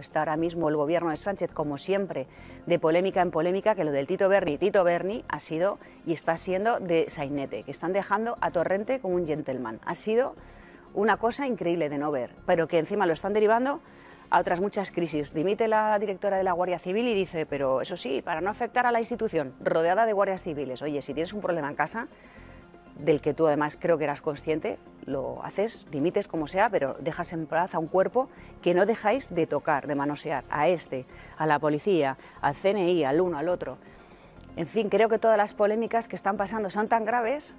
está ahora mismo el gobierno de Sánchez, como siempre, de polémica en polémica, que lo del Tito Berni, Tito Berni ha sido y está siendo de sainete, que están dejando a Torrente como un gentleman. Ha sido una cosa increíble de no ver, pero que encima lo están derivando a otras muchas crisis. Dimite la directora de la Guardia Civil y dice, pero eso sí, para no afectar a la institución, rodeada de guardias civiles. Oye, si tienes un problema en casa, del que tú además creo que eras consciente, lo haces, dimites como sea, pero dejas en paz a un cuerpo que no dejáis de tocar, de manosear a este, a la policía, al CNI, al uno, al otro. En fin, creo que todas las polémicas que están pasando son tan graves